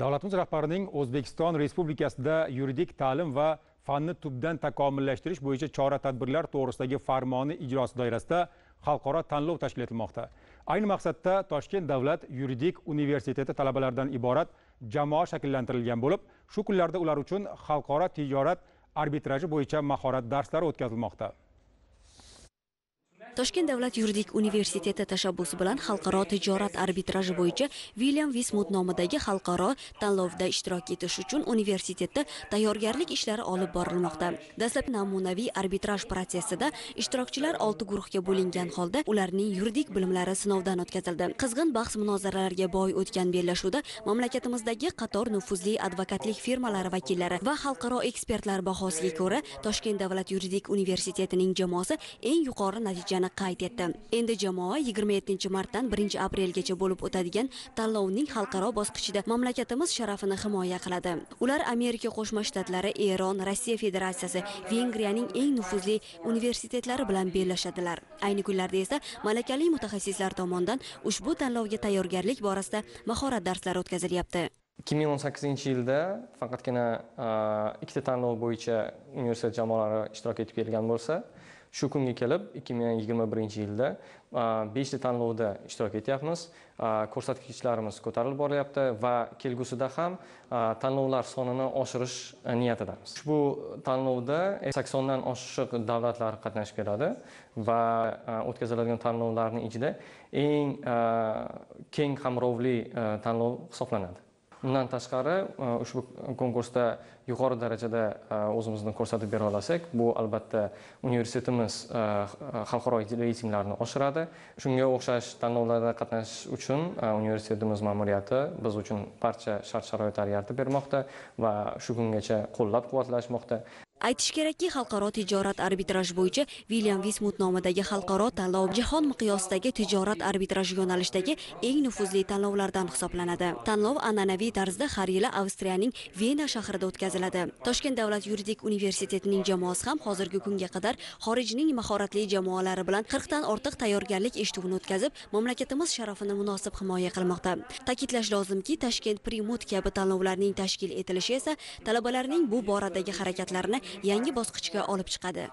davlatimiz rahbarining o'zbekiston respublikasida yuridik ta'lim va fanni tubdan takomillashtirish bo'yicha chora tadbirlar to'g'risidagi farmoni ijrosi doirasida xalqaro tanlov tashkil etilmoqda. Ayni maqsadda toshkent davlat yuridik universiteti talabalaridan iborat jamoa shakllantirilgan bo'lib shu kunlarda ular uchun xalqaro tijorat arbitraji bo'yicha mahorat darslari o'tkazilmoqda. Toshkent davlat yuridik universiteti tashabbusi bilan xalqaro tijorat arbitraji bo'yicha William Vismut nomidagi xalqaro tanlovda ishtirok etish uchun universitetda tayyorgarlik ishlari olib borilmoqda. Dastlab namunaviy arbitraj protsessida ishtirokchilar olti guruhga bo'lingan holda ularning yuridik bilimlari sinovdan o'tkazildi. Qizg'in bahs munozaralarga boy o'tgan bellashuvda mamlakatimizdagi qator nufuzli advokatlik firmalari vakillari va xalqaro ekspertlar bahosiga ko'ra toshkent davlat yuridik universitetining jamoasi eng yuqori natijani qayd etdi. Endi jamoa 27 martdan 1 aprelgacha bo'lib o'tadigan tanlovning xalqaro bosqichida mamlakatimiz sharafini himoya qiladi. Ular amerika qo'shma shtatlari eron rossiya federatsiyasi vengriyaning eng nufuzli universitetlari bilan bellashadilar. Ayni kunlarda esa malakali mutaxassislar tomonidan ushbu tanlovga tayyorgarlik borasida mahorat darslari o'tkazilyapti. 2018 yilda faqatgina ikkita tanlov bo'yicha universitet jamoalari ishtirok etib kelgan bo'lsa shu kunga kelib 2021 yilda beshta tanlovda ishtirok etyapmiz. Ko'rsatkichlarimiz ko'tarilib boryapti va kelgusida ham tanlovlar sonini oshirish e, niyatidamiz. Ushbu tanlovda saksondan oshiq davlatlar qatnashib keladi va o'tkaziladigan tanlovlarni ichida eng keng qamrovli e, tanlov hisoblanadi. Undan tashqari e, ushbu konkursda yuqori darajada e, o'zimizni ko'rsatib bera olsak bu albatta universitetimiz e, xalqaro reytinglarini oshiradi. Shunga o'xshash tanlovlarda qatnashish uchun universitetimiz ma'muriyati biz uchun barcha shart sharoitlar yaratib bermoqda va shu kungacha qo'llab quvvatlashmoqda aytish kerakki xalqaro tijorat arbitraj bo'yicha William Vismut nomidagi xalqaro tanlov jahon miqyosidagi tijorat arbitraj yo'nalishidagi eng nufuzli tanlovlardan hisoblanadi. Tanlov an'anaviy tarzda har yili avstriyaning vena shahrida o'tkaziladi. Toshkent davlat yuridik universitetining jamoasi ham hozirgi kunga qadar xorijning mahoratli jamoalari bilan 40 dan ortiq tayyorgarlik eshituvini o'tkazib mamlakatimiz sharafini munosib himoya qilmoqda. Ta'kidlash lozimki toshkent primut kabi tanlovlarning tashkil etilishi esa talabalarning bu boradagi harakatlarini yangi bosqichga olib chiqadi.